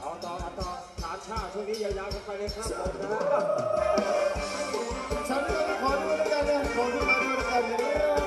เอาต่อเอาต่อสาชาช่วงนี้ยาวๆกันไปเลยครับผมนะ ฉันก็ขอด้วยแล้กันนะขอด้วยมาด้วยแล้วกันเนี่ย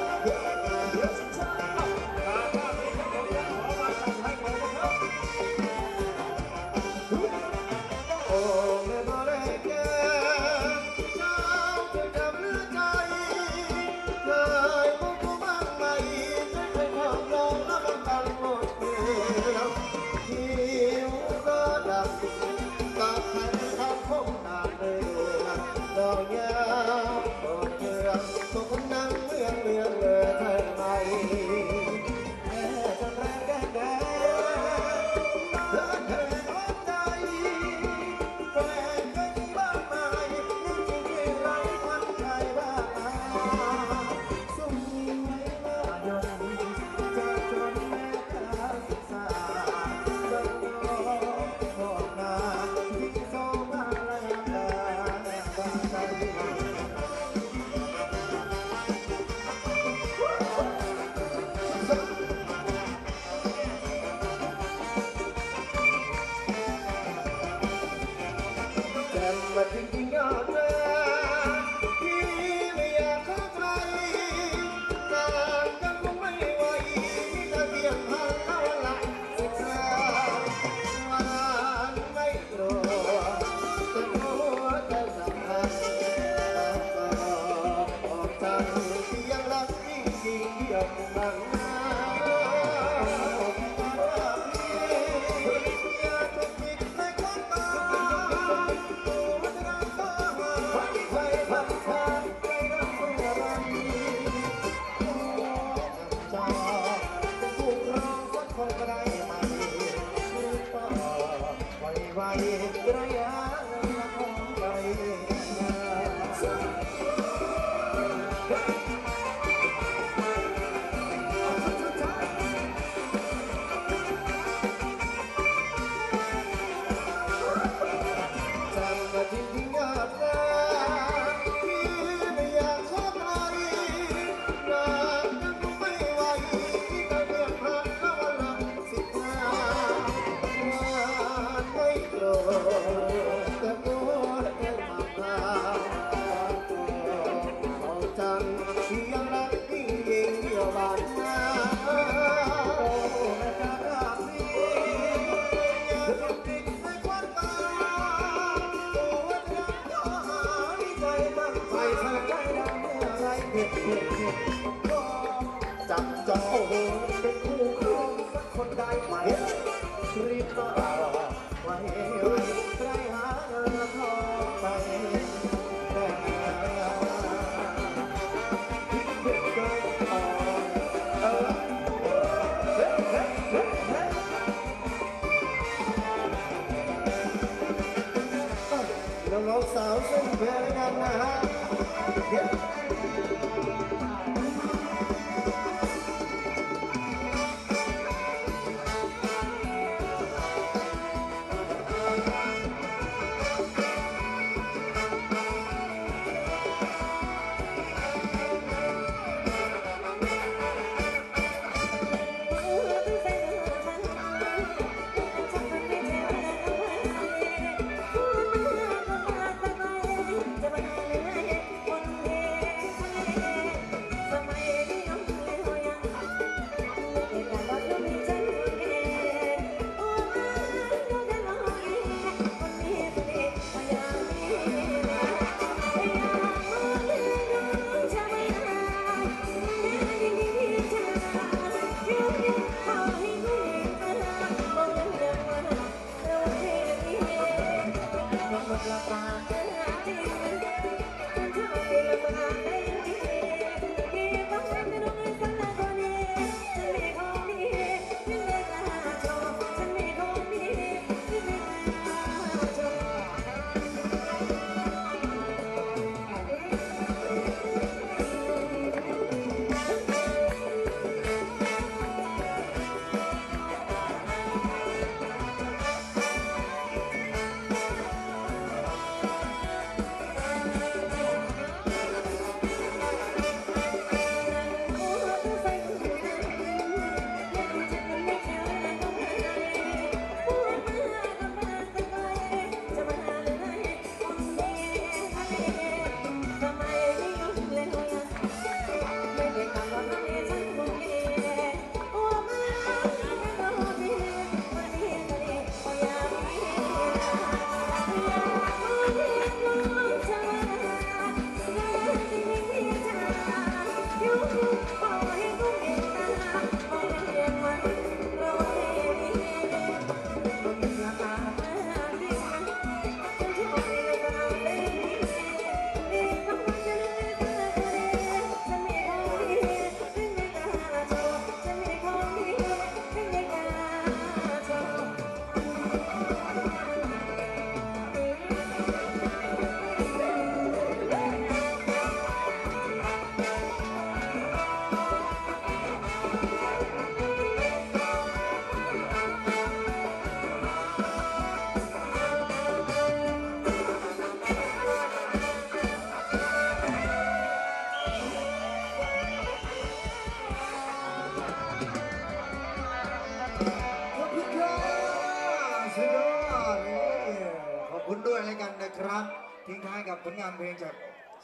จับจองโอ้โหเป็นคู่ครองสักคนได้ไหมรีบก็ไว้ไว้ใกล้หาเงินทองไปแต่คิดเด็ดใจอ่อนเออเฮ้เฮ้เฮ้เฮ้แล้วน้องสาวซึ่งเพลกันนะฮะ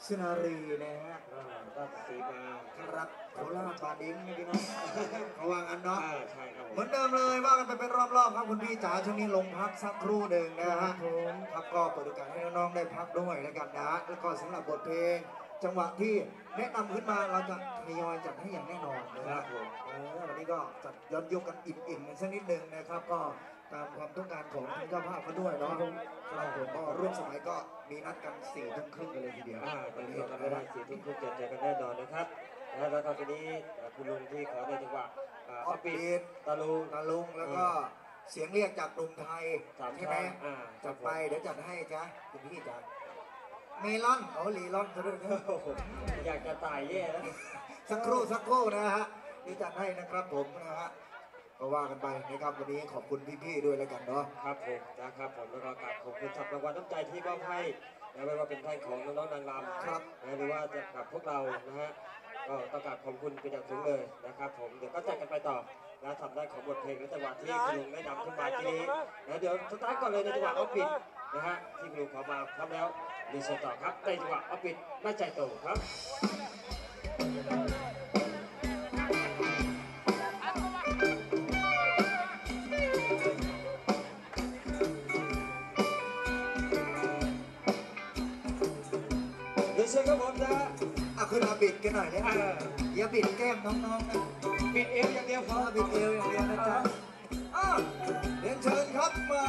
สุนารีนะฮะอ่าก็สีมาครับโคราชบาดิ้งนะพี่น้องเขาวางอันเนาะอ่าใช่ครับผเหมืมอนเดิมเลยว่ากันไปเป็นรอบๆครับคุณพี่จ๋าช่วงนี้ลงพักสักครู่หนึ่งนะฮะครับก็เปิดโอกาสให้น้องๆได้พักด้วยแล้วกันนะแล้วก็สำหรับบทเพลงจังหวะที่แนะนำขึ้นมาเราจะทยอยจัดให้อย่างแน่นอนนะคครัรับบผมเออวันนี้ก็จัดย้อนยุคกันอิ่มๆกันสักนิดหนึ่งนะครับ ก็ตามความต้องการของทางเจ้าภาพเขาด้วยเนาะครับผมก็ ร่วมสมัยก็มีนัดกันสี่ทุ่มครึ่งกันเลยทีเดียวอ่าตวัอนนนี้นี้เราไม่ได้สี่ทุ่มครึ่งเจอเจอกันแน่นอนนะครับแล้วแล้วก็ทีนี้เอ่อคุณลุงที่ขอในจังหวะอ่าออออฟฟฟิฟิศศตะลุงตาลุงแล้วก็เสียงเรียกจากกรุงไทยสามใช่ไหมช่องอ่าจัดไปเดี๋ยวจัดให้จ้ะคุณพี่จ้ะเมลอนโอ้ลีลอนเขาด้วยนะโอ้โหอยากจะตายแย่แล้วสักครู่สักครู่นะฮะนี่จัดให้นะครับผมนะฮะ ก็ว่ากันไปนะครับวันนี้ขอบคุณพี่ๆด้วยแล้วกันเนาะครับผมนะครับผมแล้วก็กราบขอบคุณสำหรับรางวัลน้ำใจที่มอบให้นะไม่ว่าเป็นท่านของน้องๆนางรำครับนะหรือว่าจะกับพวกเรานะฮะก็ต้องกราบขอบคุณเป็นอย่างสูงเลยนะครับ ผมเดี๋ยวก็จัดกันไปต่อนะทำได้ของบทเพลงและจังหวะที่คุณลุงได้นำขึ้นมาทีนี้นะเดี๋ยวสตาร์ทก่อนเลยในจังหวะออฟปิดนะฮะที่คุณลุงขอมาพร้อมแล้วดีเซลต่อครับในจังหวะออฟปิดไม่ใจโตครับ ชิญครับผมจ้าเอาะคือมาปิดกันหน่อยเนี่ยอ่าอย่าบิดแก้มน้องๆนะปิดเอวอย่างเดียวพอ ถ้าบิดเอวอย่างเดียวนะจ๊ะอ้าวเรียนเชิญครับมา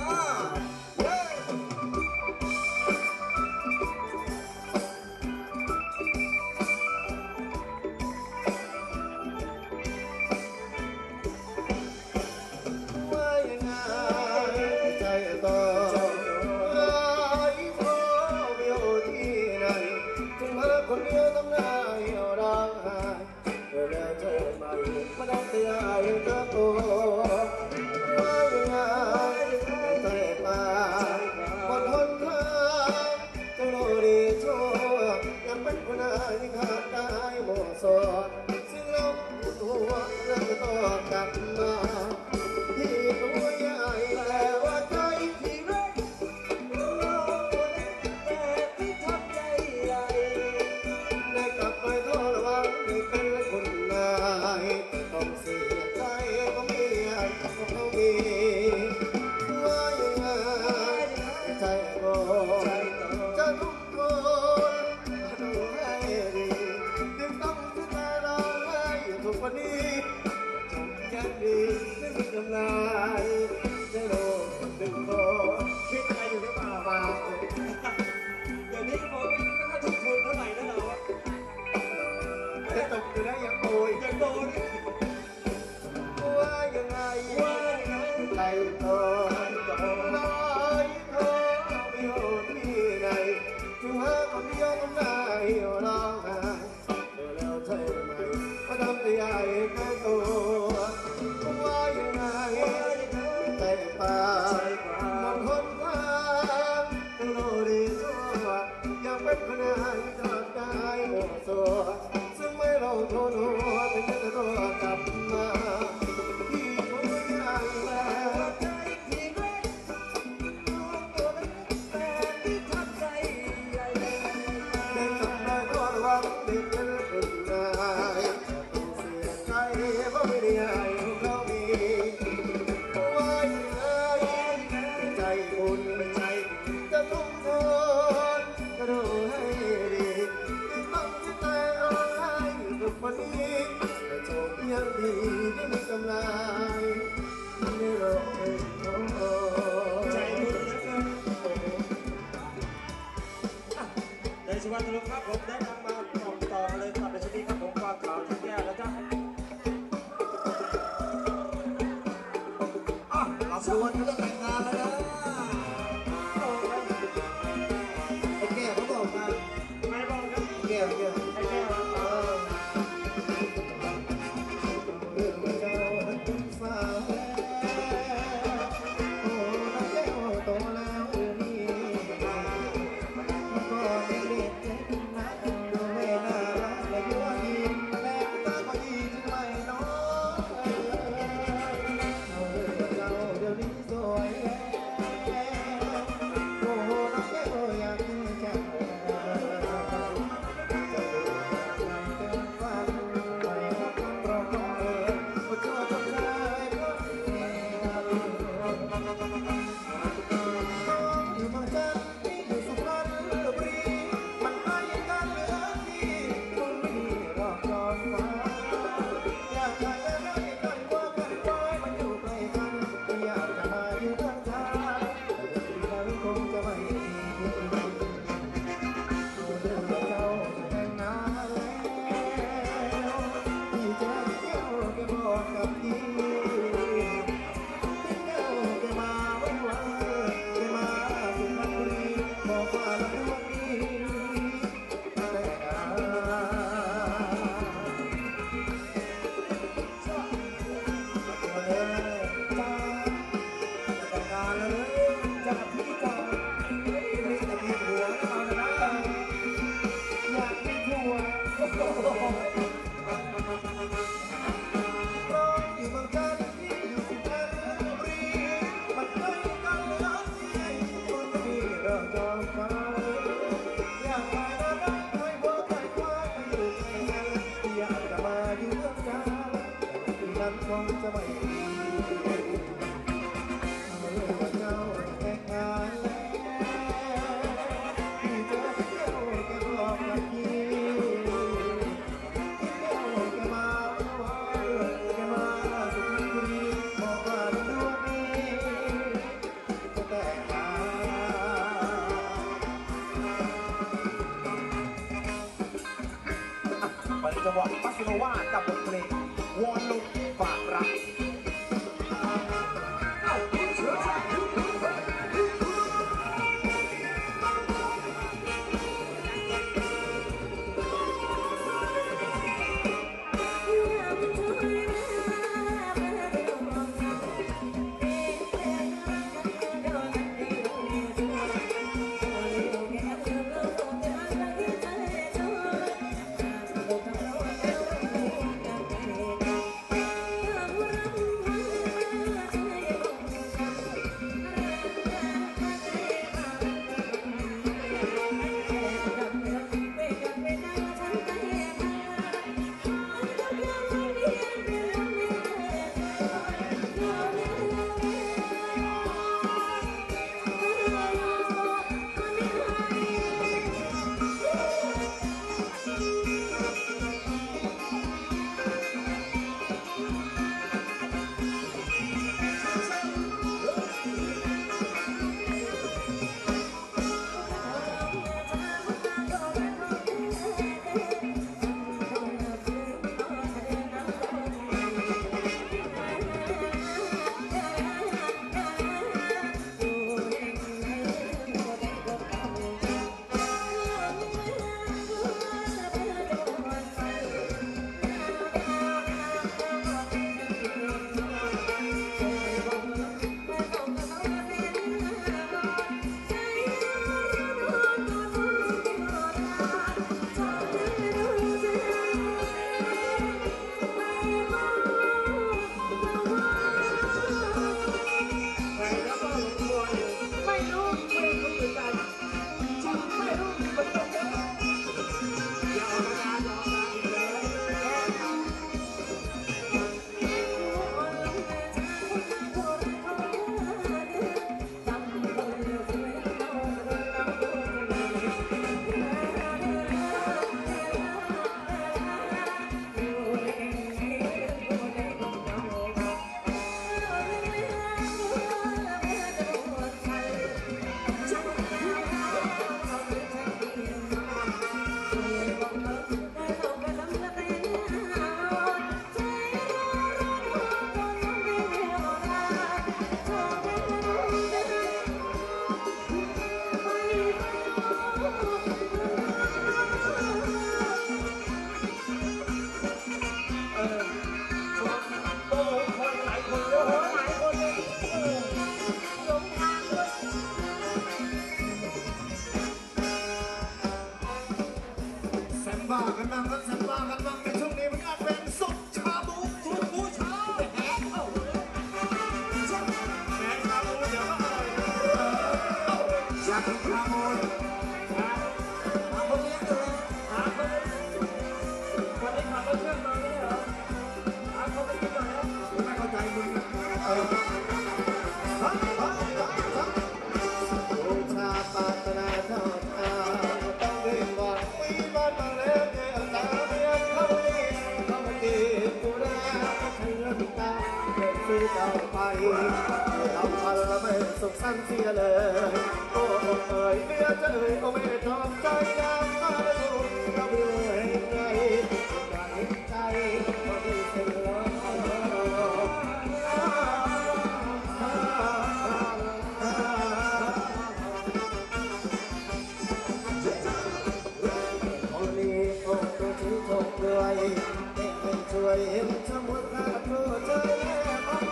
เสียเลยโอ้อกเอ่ยเมียจะเอ่ยก็ไม่ทำใจยามมาได้รู้เราเบื่อไงการเห็นใจก็ดีเสียแล้วคนนี้อกตัวที่ทงเลยแต่ไม่ช่วยเห็นสมุดหน้าตัวใจแม่ของ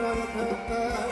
เราเธอ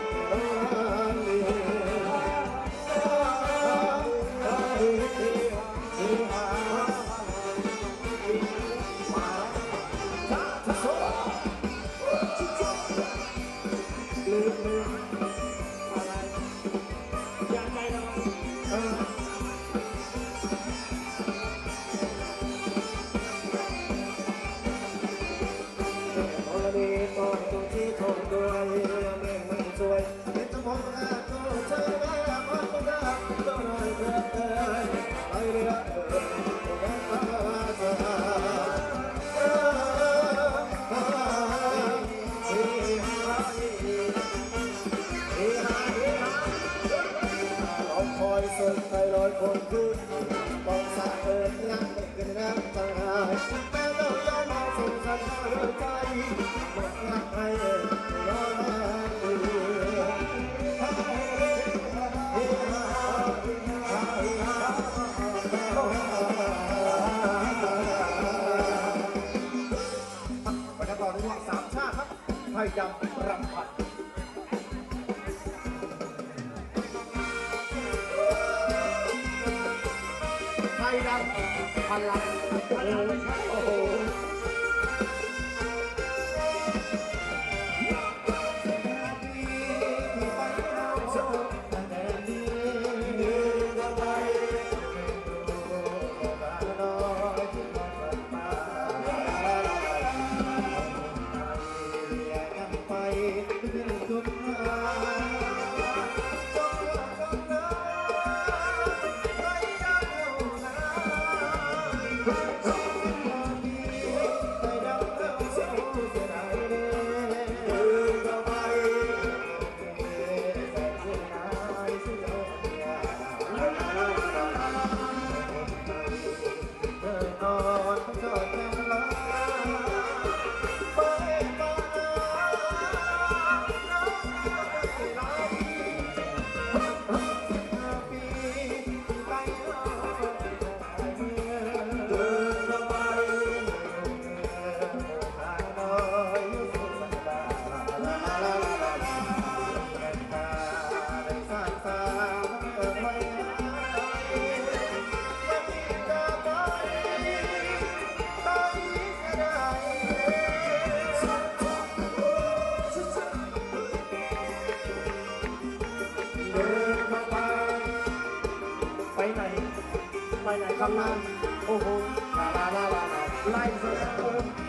Haidam Rampat. Haidam Palang โอ้โห oh. Oh, come on, oh, oh, la la la la la, life forever.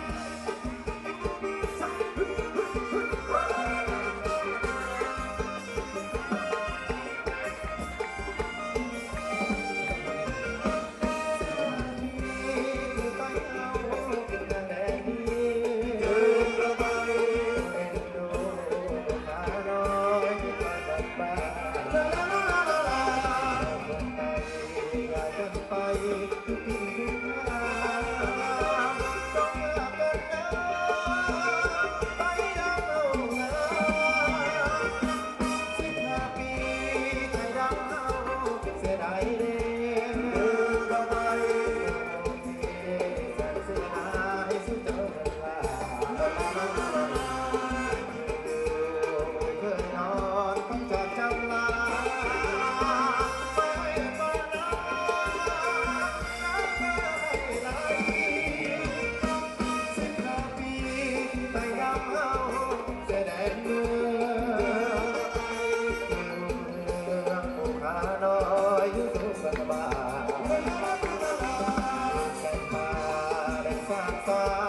far.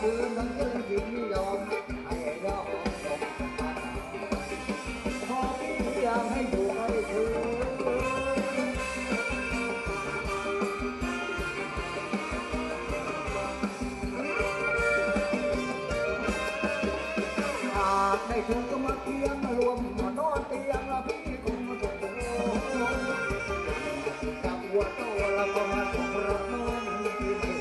คืนทั้งคืนที่ไม่ยอมให้ยอมตกมาพอพี่อยากให้อยู่ให้ถึงหากได้ถูกก็มาเคียงรวมมานอนเตียงละพี่คงมาส่งโจับหัวโตล้วก็มาส่งรับน้องที่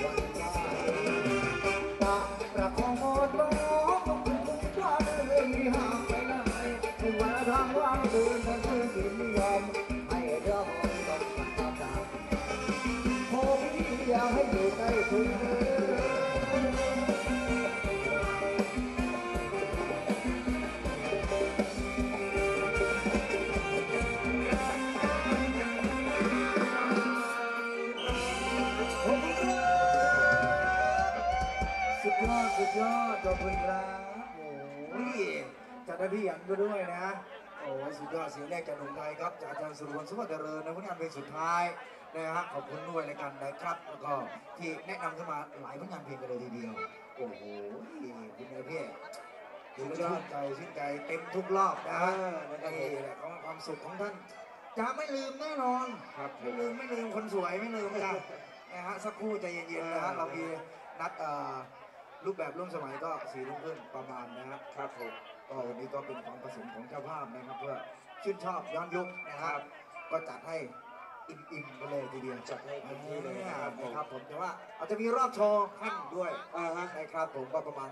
พี่หยันไปด้วยนะ โอ้ยสุดยอดเสียงแรกจากหนุ่มไทยครับจากอาจารย์สุรพลสุวรรณเจริญในผลงานเพลงสุดท้ายนะฮะขอบคุณด้วยในการนะครับ แล้วก็ที่แนะนำขึ้นมาหลายผลงานเพลงกันเลยทีเดียว โอ้โหคุณนายพี่ดูแล้วชื่นใจชื่นใจเต็มทุกรอบนะฮะนี่แหละของความสุขของท่านจะไม่ลืมแน่นอนครับผไม่มลืมไม่ลืมคนสวยไม่ลืมกันนะฮะสักครู่ใจเย็นๆนะฮะเรามีนัดเอ่อรูปแบบร่วมสมัยก็สี่ทุ่มครึ่งประมาณนะฮะครับผม ก็วันนี้ก็เป็นความประสงค์ของเจ้าภาพนะครับ เพื่อชื่นชอบย้อนยุคนะครับ ก็จัดให้อิ่มๆไปเลยทีเดียวจัดให้เต็มที่เลยนะครับผมนะครับผมแต่ว่าอาจจะมีรอบโชว์ขั้นด้วยอ่าฮะนะครับผมก็ประมาณ